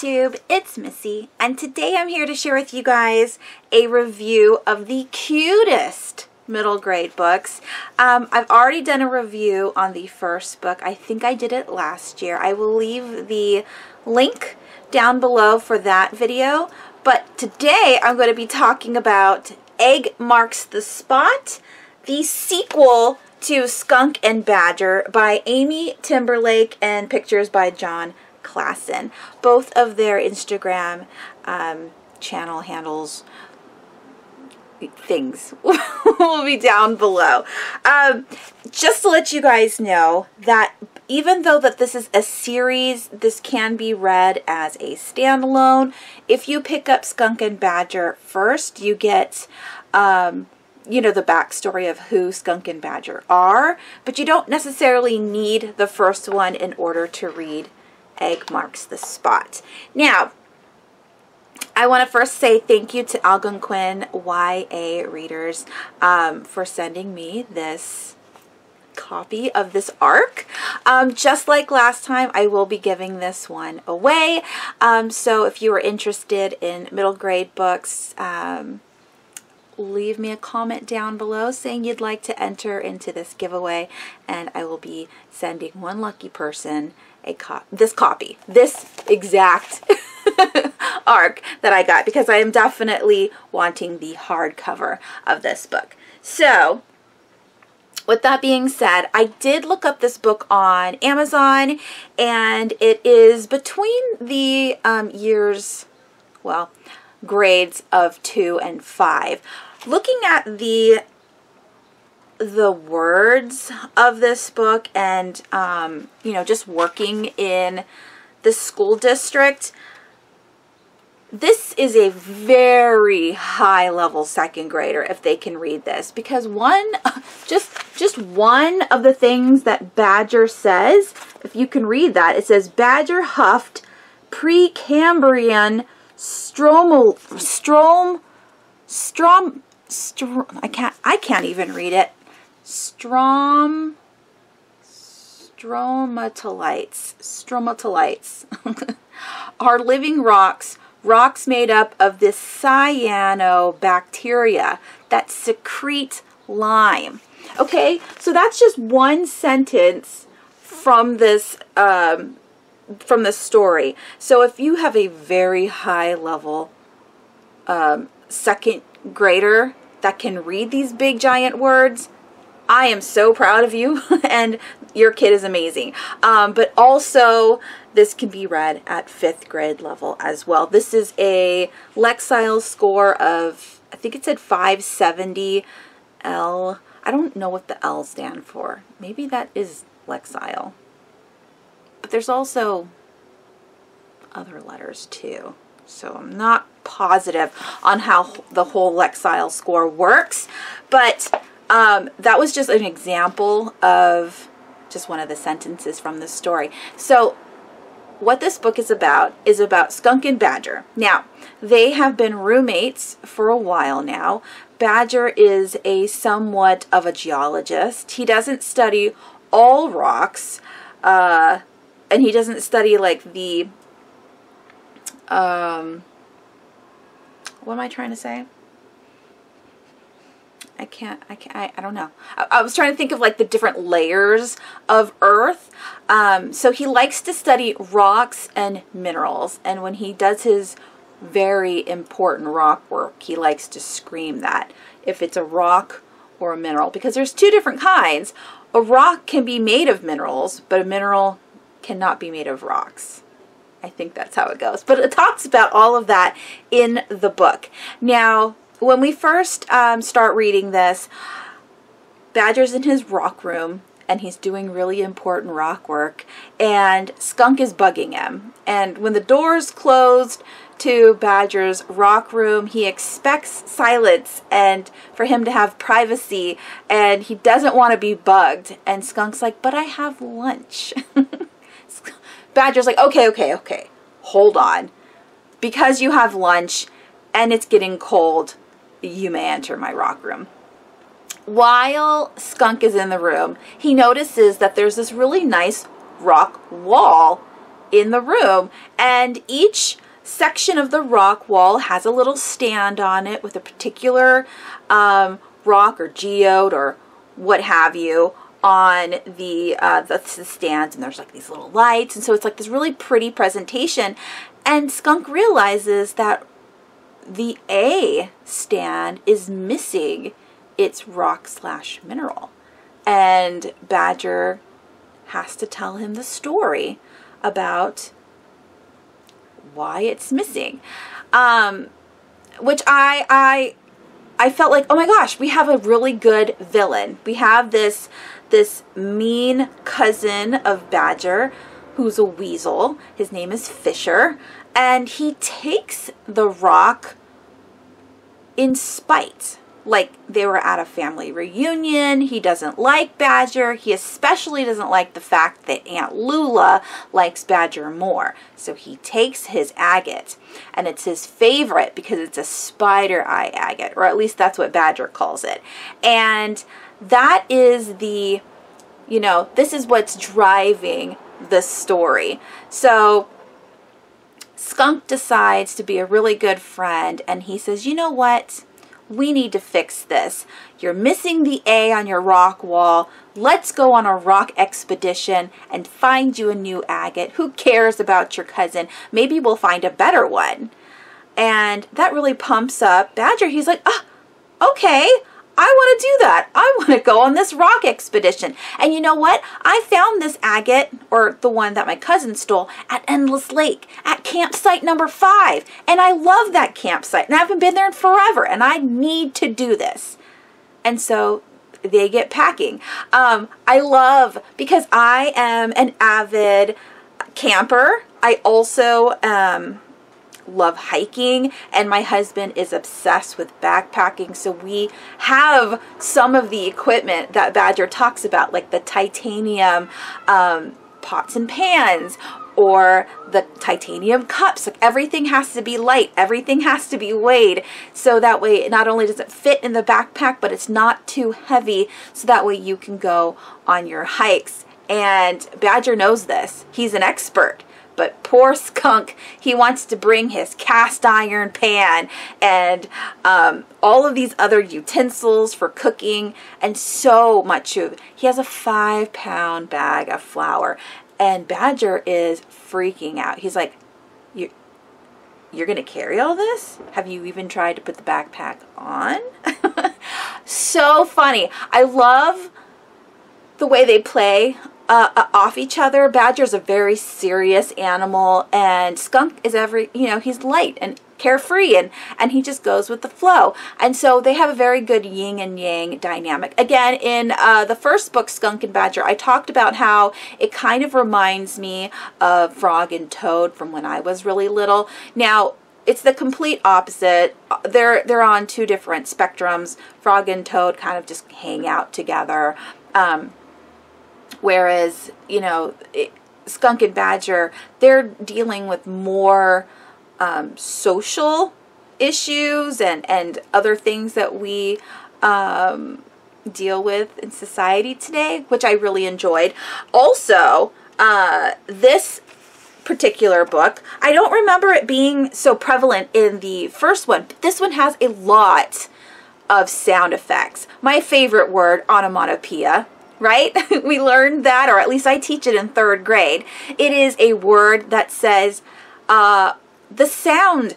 YouTube, it's Missy, and today I'm here to share with you guys a review of the cutest middle grade books. Um, I've already done a review on the first book. I think I did it last year. I will leave the link down below for that video, but today I'm going to be talking about Egg Marks the Spot, the sequel to Skunk and Badger by Amy Timberlake and pictures by Jon Klassen. Both of their Instagram um, channel handles things will be down below. Um, just to let you guys know that even though that this is a series, this can be read as a standalone. If you pick up Skunk and Badger first, you get um, you know, the backstory of who Skunk and Badger are, but you don't necessarily need the first one in order to read egg marks the spot. Now, I want to first say thank you to Algonquin YA readers um, for sending me this copy of this arc. Um, just like last time, I will be giving this one away. Um, so if you are interested in middle grade books, um, leave me a comment down below saying you'd like to enter into this giveaway and I will be sending one lucky person a this copy, this exact arc that I got because I am definitely wanting the hardcover of this book. So, with that being said, I did look up this book on Amazon and it is between the um, years, well, grades of two and five. Looking at the the words of this book and, um, you know, just working in the school district, this is a very high level second grader if they can read this. Because one just just one of the things that Badger says if you can read that it says Badger huffed Precambrian stromal strom strom strom I can't I can't even read it. Strom stromatolites stromatolites are living rocks rocks made up of this cyanobacteria that secrete lime. Okay so that's just one sentence from this um, from the story. So if you have a very high level um, second grader that can read these big giant words I am so proud of you and your kid is amazing. Um, but also this can be read at fifth grade level as well. This is a Lexile score of, I think it said 570 L. I don't know what the L stand for. Maybe that is Lexile. But there's also other letters too. So I'm not positive on how the whole Lexile score works. But um, that was just an example of just one of the sentences from the story. So what this book is about is about Skunk and Badger. Now, they have been roommates for a while now. Badger is a somewhat of a geologist. He doesn't study all rocks, uh, and he doesn't study like the, um, what am I trying to say? I can't, I can't, I, I don't know. I, I, was trying to think of like the different layers of earth. Um, so he likes to study rocks and minerals. And when he does his very important rock work, he likes to scream that if it's a rock or a mineral because there's two different kinds. A rock can be made of minerals, but a mineral cannot be made of rocks. I think that's how it goes. But it talks about all of that in the book. Now, when we first um, start reading this, Badger's in his rock room and he's doing really important rock work and Skunk is bugging him. And when the door's closed to Badger's rock room, he expects silence and for him to have privacy and he doesn't want to be bugged. And Skunk's like, but I have lunch. Badger's like, okay, okay, okay, hold on. Because you have lunch and it's getting cold, you may enter my rock room. While Skunk is in the room, he notices that there's this really nice rock wall in the room. And each section of the rock wall has a little stand on it with a particular um, rock or geode or what have you on the, uh, the, the stands and there's like these little lights and so it's like this really pretty presentation. And skunk realizes that the A stand is missing its rock slash mineral. And Badger has to tell him the story about why it's missing. Um, which I I I felt like, oh my gosh, we have a really good villain. We have this this mean cousin of Badger who's a weasel. His name is Fisher. And he takes the rock in spite like they were at a family reunion. He doesn't like Badger. He especially doesn't like the fact that Aunt Lula likes Badger more. So he takes his agate, and it's his favorite because it's a spider eye agate, or at least that's what Badger calls it. And that is the, you know, this is what's driving the story. So Skunk decides to be a really good friend, and he says, you know what? We need to fix this. You're missing the A on your rock wall. Let's go on a rock expedition and find you a new agate. Who cares about your cousin? Maybe we'll find a better one. And that really pumps up Badger. He's like, ah, okay, I want to do that. I want to go on this rock expedition. And you know what? I found this agate, or the one that my cousin stole, at Endless Lake, at campsite number five. And I love that campsite. And I haven't been there in forever. And I need to do this. And so they get packing. Um, I love, because I am an avid camper, I also um, love hiking and my husband is obsessed with backpacking. So we have some of the equipment that Badger talks about like the titanium um, pots and pans or the titanium cups. Like everything has to be light. Everything has to be weighed. So that way not only does it fit in the backpack but it's not too heavy. So that way you can go on your hikes. And Badger knows this. He's an expert but poor skunk, he wants to bring his cast iron pan and um, all of these other utensils for cooking and so much of He has a five pound bag of flour and Badger is freaking out. He's like, you you're going to carry all this? Have you even tried to put the backpack on? so funny. I love the way they play uh, off each other. Badger's a very serious animal, and Skunk is every, you know, he's light and carefree and and he just goes with the flow. And so they have a very good yin and yang dynamic. Again in uh, the first book skunk and badger i talked about how it kind of reminds me of frog and toad from when i was really little. Now it's the complete opposite. They're they're on two different spectrums. Frog and toad kind of just hang out together. Um, Whereas, you know, it, skunk and badger, they're dealing with more um, social issues and, and other things that we um, deal with in society today, which I really enjoyed. Also, uh, this particular book, I don't remember it being so prevalent in the first one, but this one has a lot of sound effects. My favorite word, onomatopoeia, right? we learned that, or at least I teach it in third grade. It is a word that says uh, the sound.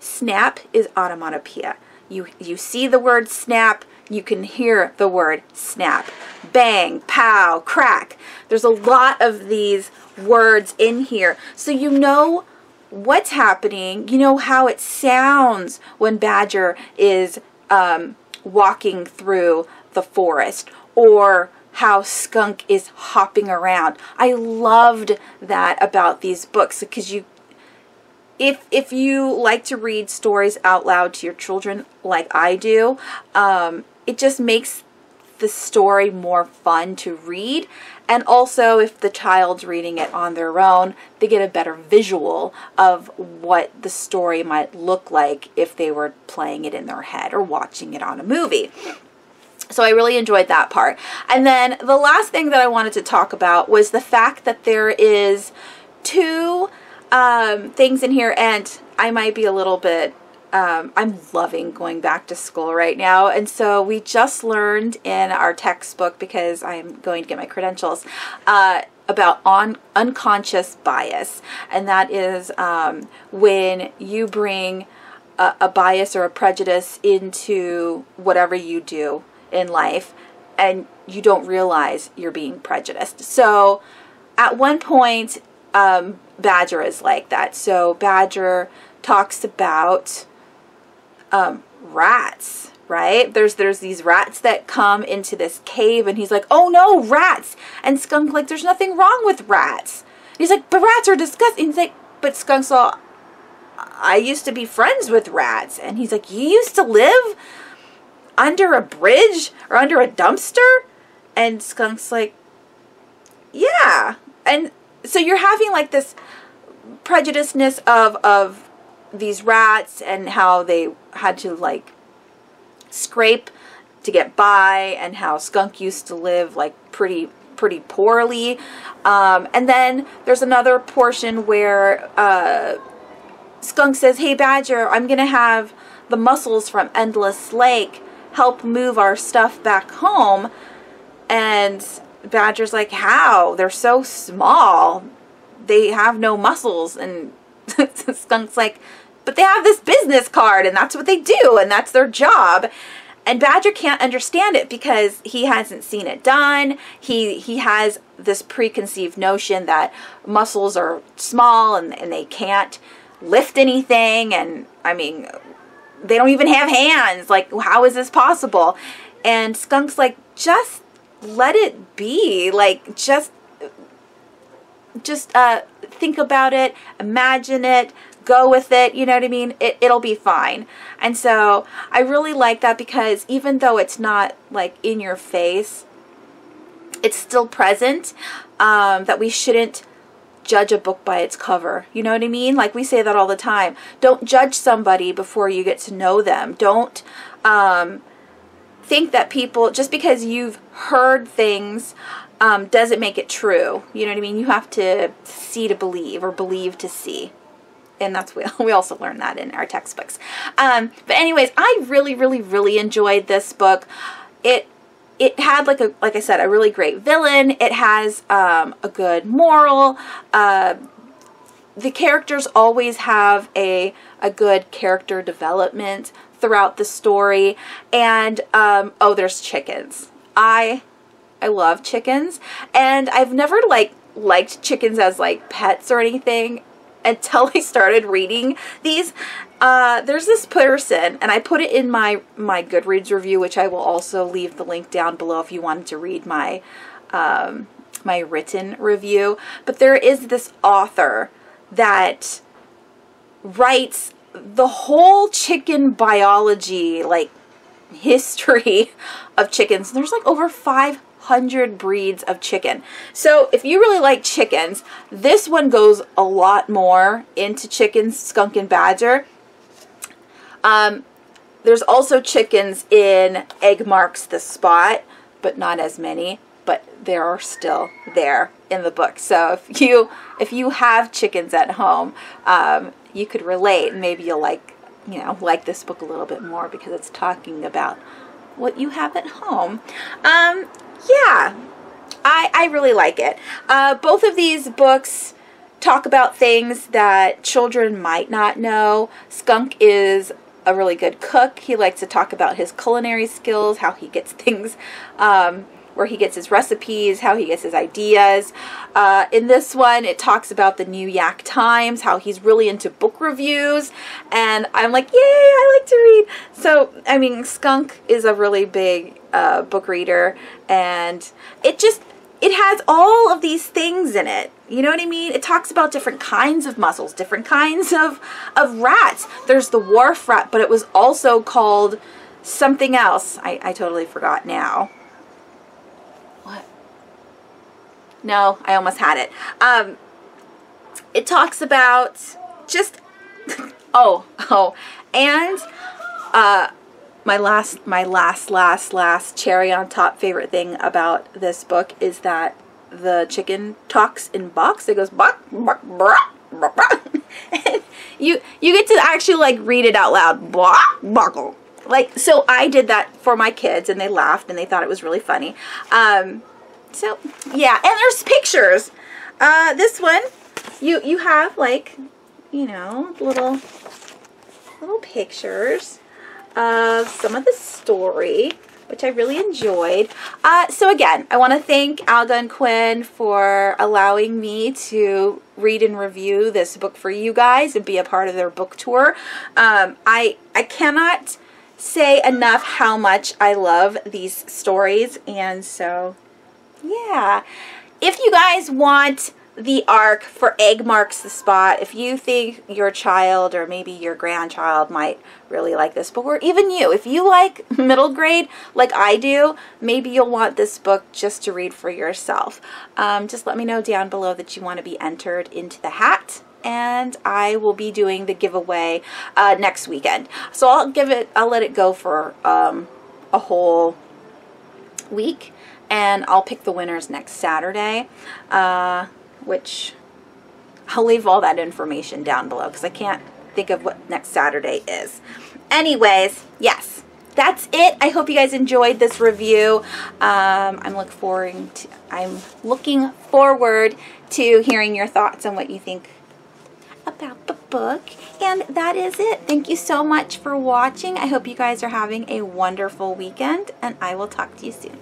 Snap is onomatopoeia. You, you see the word snap, you can hear the word snap. Bang, pow, crack. There's a lot of these words in here. So you know what's happening. You know how it sounds when Badger is um, walking through the forest or how skunk is hopping around. I loved that about these books because you if if you like to read stories out loud to your children like I do, um, it just makes the story more fun to read. And also, if the child's reading it on their own, they get a better visual of what the story might look like if they were playing it in their head or watching it on a movie. So I really enjoyed that part. And then the last thing that I wanted to talk about was the fact that there is two um, things in here, and I might be a little bit. Um, I'm loving going back to school right now. And so we just learned in our textbook, because I'm going to get my credentials, uh, about on unconscious bias. And that is um, when you bring a, a bias or a prejudice into whatever you do in life and you don't realize you're being prejudiced. So at one point, um, Badger is like that. So Badger talks about um, rats, right? There's there's these rats that come into this cave, and he's like, "Oh no, rats!" And Skunk like, "There's nothing wrong with rats." He's like, "But rats are disgusting." he's like, "But Skunk's all, I used to be friends with rats," and he's like, "You used to live." Under a bridge or under a dumpster? And Skunk's like, yeah. And so you're having like this prejudiceness of, of these rats and how they had to like scrape to get by and how Skunk used to live like pretty pretty poorly. Um, and then there's another portion where uh, Skunk says, hey Badger, I'm going to have the mussels from Endless Lake help move our stuff back home. And Badger's like, how? They're so small. They have no muscles. And Skunk's like, but they have this business card and that's what they do and that's their job. And Badger can't understand it because he hasn't seen it done. He he has this preconceived notion that mussels are small and, and they can't lift anything. And I mean, they don't even have hands. Like, how is this possible? And Skunk's like, just let it be. Like, just, just uh, think about it, imagine it, go with it. You know what I mean? It, it'll be fine. And so I really like that because even though it's not like in your face, it's still present. Um, that we shouldn't judge a book by its cover. You know what I mean? Like we say that all the time. Don't judge somebody before you get to know them. Don't um, think that people, just because you've heard things, um, doesn't make it true. You know what I mean? You have to see to believe or believe to see. And that's we we also learned that in our textbooks. Um, but anyways, I really, really, really enjoyed this book. It had like a like I said a really great villain. It has um, a good moral. Uh, the characters always have a a good character development throughout the story. And um, oh, there's chickens. I I love chickens, and I've never like liked chickens as like pets or anything until I started reading these. Uh, there's this person, and I put it in my, my Goodreads review, which I will also leave the link down below if you wanted to read my, um, my written review. But there is this author that writes the whole chicken biology, like, history of chickens. There's like over five 100 breeds of chicken. So if you really like chickens, this one goes a lot more into chickens, skunk and badger. Um, there's also chickens in egg marks the spot, but not as many, but there are still there in the book. So if you if you have chickens at home, um, you could relate and maybe you'll like you know like this book a little bit more because it's talking about what you have at home. Um, yeah, I, I really like it. Uh, both of these books talk about things that children might not know. Skunk is a really good cook. He likes to talk about his culinary skills, how he gets things um, where he gets his recipes, how he gets his ideas. Uh, in this one, it talks about the New Yak Times, how he's really into book reviews, and I'm like, yay, I like to read. So, I mean, Skunk is a really big uh, book reader, and it just, it has all of these things in it. You know what I mean? It talks about different kinds of mussels, different kinds of, of rats. There's the wharf rat, but it was also called something else. I, I totally forgot now. What? No, I almost had it. Um, it talks about just, oh, oh, and uh, my last, my last, last, last cherry on top favorite thing about this book is that the chicken talks in box. It goes bark, bark, bark, bark, you you get to actually like read it out loud. Bark, bark. Like so, I did that for my kids, and they laughed and they thought it was really funny. Um, so yeah, and there's pictures. Uh, this one, you you have like, you know, little little pictures of some of the story, which I really enjoyed. Uh, so again, I want to thank Algonquin for allowing me to read and review this book for you guys and be a part of their book tour. Um, I I cannot say enough how much I love these stories, and so yeah. If you guys want the arc for Egg Marks the Spot, if you think your child or maybe your grandchild might really like this book, or even you, if you like middle grade like I do, maybe you'll want this book just to read for yourself. Um, just let me know down below that you want to be entered into the hat and I will be doing the giveaway uh, next weekend. So I'll give it, I'll let it go for um, a whole week and I'll pick the winners next Saturday, uh, which I'll leave all that information down below because I can't think of what next Saturday is. Anyways, yes, that's it. I hope you guys enjoyed this review. Um, I'm forward to, I'm looking forward to hearing your thoughts on what you think about the book. And that is it. Thank you so much for watching. I hope you guys are having a wonderful weekend, and I will talk to you soon.